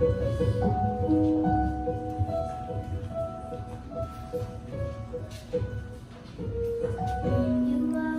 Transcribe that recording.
You love